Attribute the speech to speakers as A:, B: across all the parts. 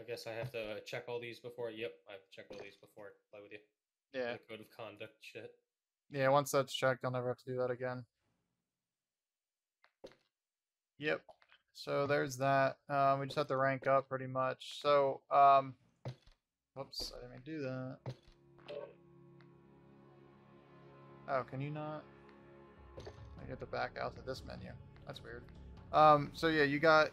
A: I guess I have to check all these before. Yep, I have to check all these before I play with you.
B: Yeah.
A: The code of conduct shit.
B: Yeah, once that's checked, I'll never have to do that again. Yep. So there's that. Um, we just have to rank up pretty much. So, um, whoops, I didn't mean to do that. Oh, can you not? I get to back out to this menu. That's weird. Um, so yeah, you got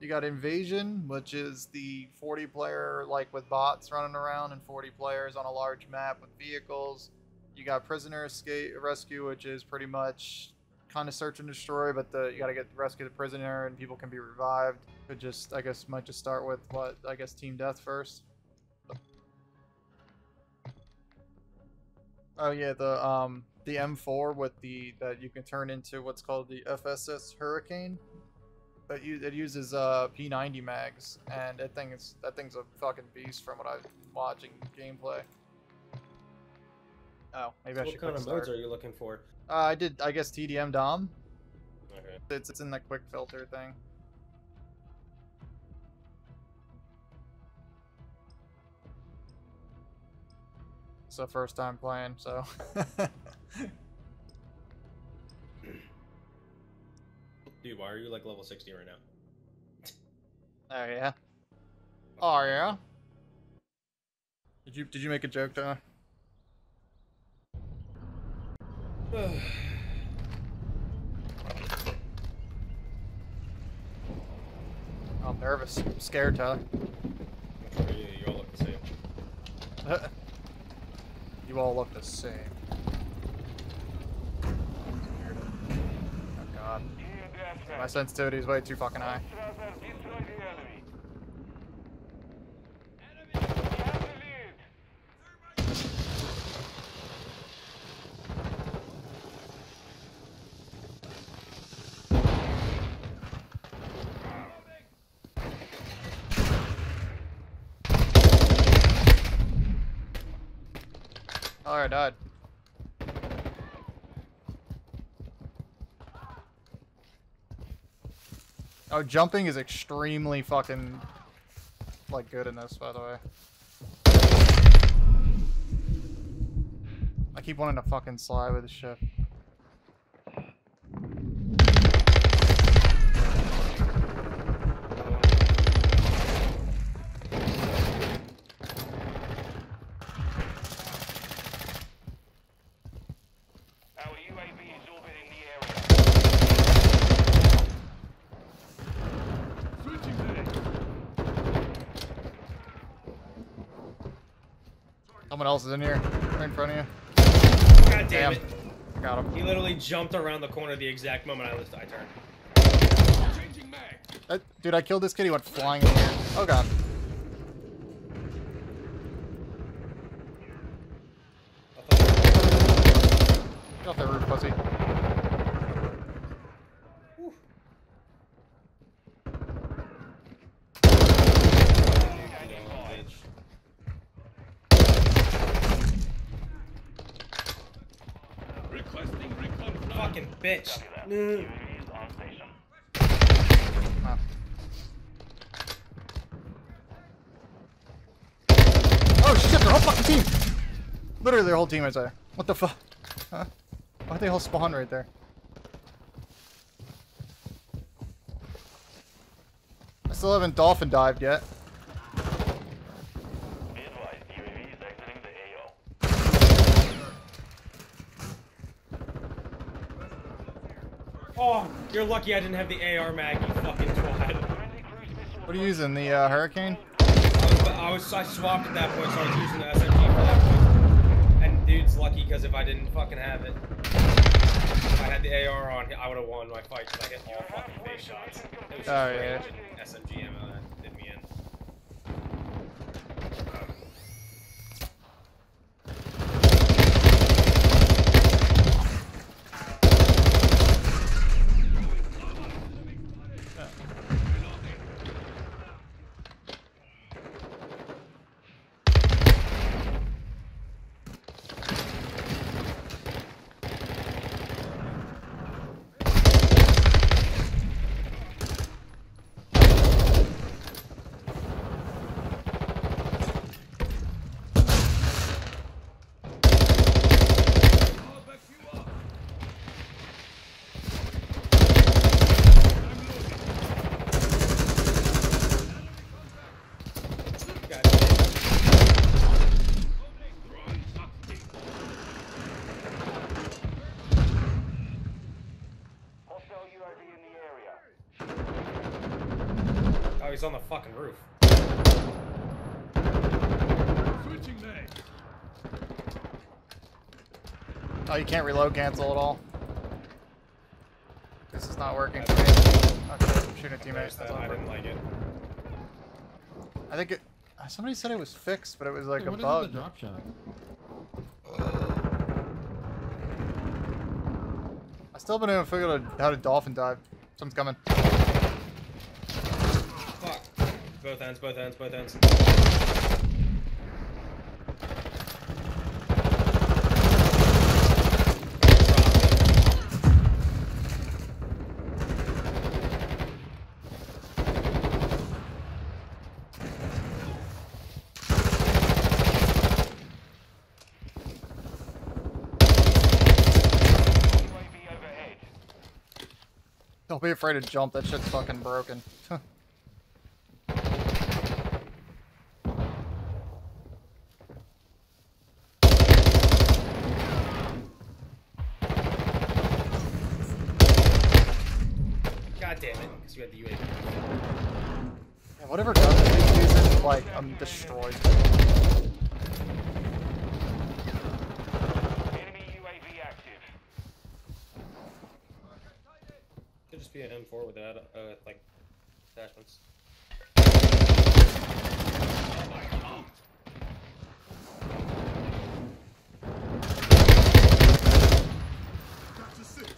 B: you got invasion, which is the 40 player like with bots running around and 40 players on a large map with vehicles. You got prisoner escape rescue, which is pretty much kind of search and destroy, but the you got to get rescue the prisoner and people can be revived. Could just I guess might just start with what I guess team death first. Oh yeah, the um the M4 with the that you can turn into what's called the FSS Hurricane. That you it uses uh P90 mags, and that thing is that thing's a fucking beast from what I'm watching gameplay. Oh, maybe I should.
A: what
B: kind
A: of modes are you looking for?
B: Uh, I did I guess TDM Dom.
A: Okay.
B: It's it's in the quick filter thing. It's the first time playing, so.
A: why are you like level 60 right now?
B: oh yeah. Oh yeah. Did you did you make a joke, John? I'm nervous. I'm scared, Tyler.
A: you, you all look the same.
B: you all look the same. Oh god. My sensitivity is way too fucking high. Oh, I died. Oh, jumping is extremely fucking like good in this, by the way. I keep wanting to fucking slide with the ship. Someone else is in here, right in front of you.
A: God damn,
B: Damn.
A: it.
B: I got him.
A: He literally jumped around the corner the exact moment I, was, I turned.
C: Changing mag.
B: Uh, dude, I killed this kid. He went flying in here. Oh god. Get off that roof, pussy.
C: Requesting
A: Fucking bitch. No.
B: Oh shit, their whole fucking team! Literally their whole team is there. What the fuck? Huh? Why'd they all spawn right there? I still haven't dolphin dived yet.
C: Be advised, UAV is exiting the AO.
A: Oh, you're lucky I didn't have the AR mag, you fucking twat.
C: Friendly cruise missile
B: What are you using? The uh, Hurricane?
A: I was, I was I swapped at that point, so I was using the SMG for that point. And dude's lucky because if I didn't fucking have it, if I had the AR on, I would have won my fight because I hit all fucking face shots. It was just
B: Oh, yeah.
A: SMG ammo he's on the fucking roof.
D: Switching mag.
B: Oh, you can't reload cancel at all. This is not working for me. Okay, I'm shooting a teammate. That's.
A: I didn't like it.
B: I think it. uh, Somebody said it was fixed, but it was like
D: Hey,
B: a
D: what is
B: bug.
D: in the drop shot?
B: I still haven't to figure out how to dolphin dive. Someone's coming.
A: Both ends, both ends, both ends.
B: Don't be afraid to jump. That shit's fucking broken.
A: damn it, because you had the UAV.
B: Yeah, whatever gun that he's using, like, I'm destroyed.
C: Enemy UAV active.
A: Could just be an M4 without, uh, like, attachments.
D: Got to six.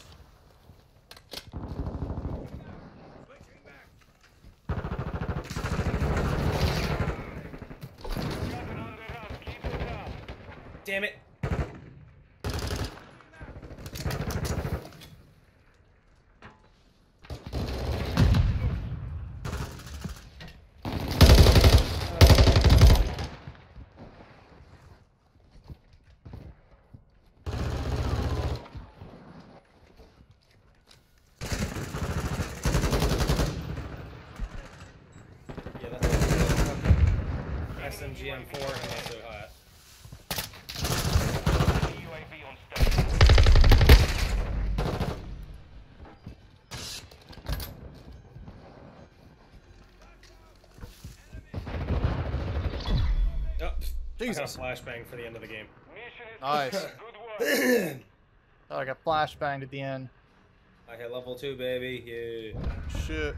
D: Switching mag.
C: Jumping under the gun. Keep it up.
A: Damn it! SMG M4 and also uh,
C: UAV on station.
A: Oh,
B: Jesus.
A: I got a flashbang for the end of the game.
C: Mission is
B: Nice.
C: Good work.
B: Oh, I got flashbanged at the end.
A: I hit level two, baby. Yeah.
B: Shit.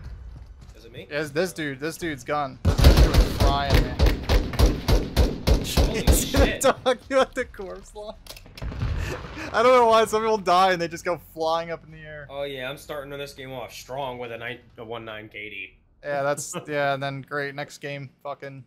A: Is it me?
B: Is this dude? This dude's gun. This dude was frying me.
A: Holy
B: He's
A: shit.
B: talking about the corpse line. I don't know why some people die and they just go flying up in the air.
A: Oh yeah, I'm starting on this game off strong with a nine, a one nine KD.
B: Yeah, that's yeah. And then great next game, fucking